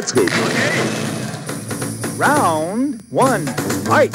Let's go. Okay. Round one, fight.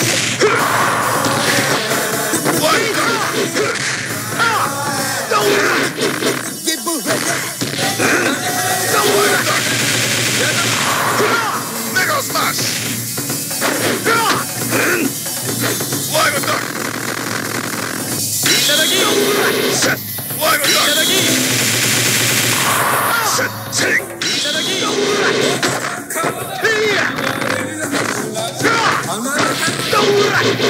Mega Smash! Live attack! いただき Set! Live attack! いただき Set! Take! いただき Don't run! Don't run!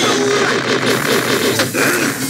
Yeah.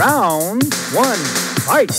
Round one, fight!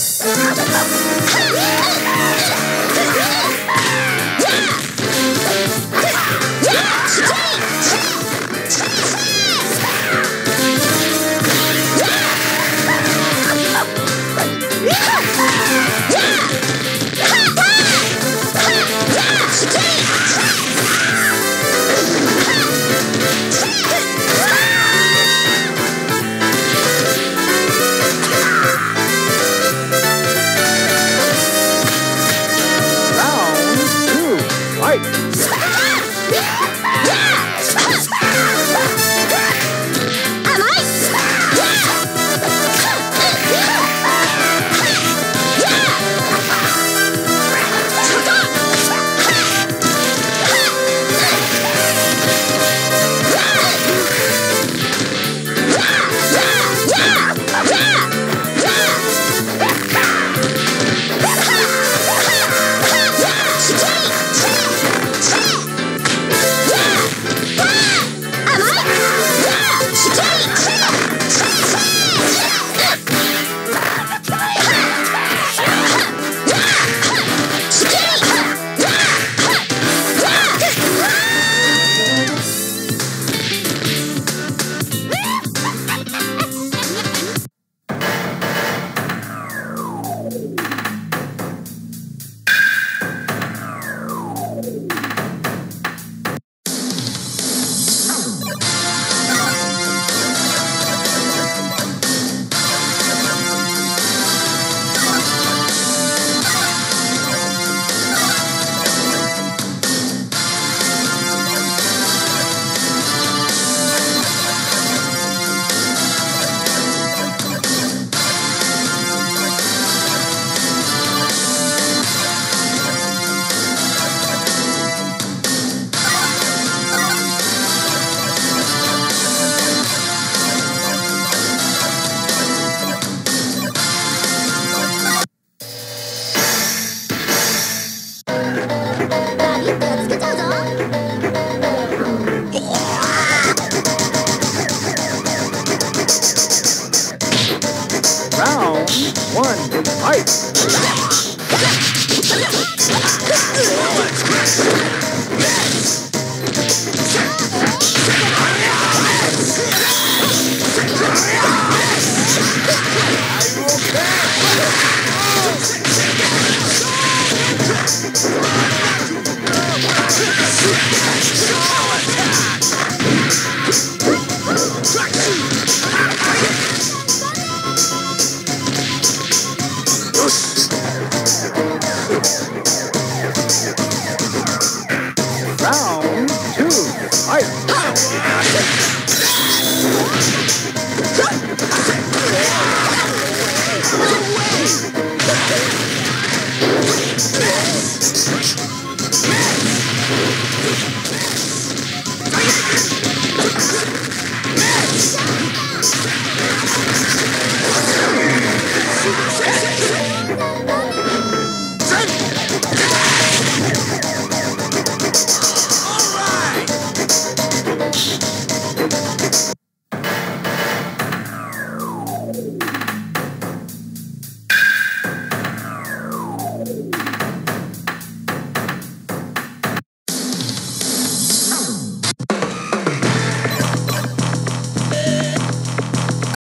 Let's go.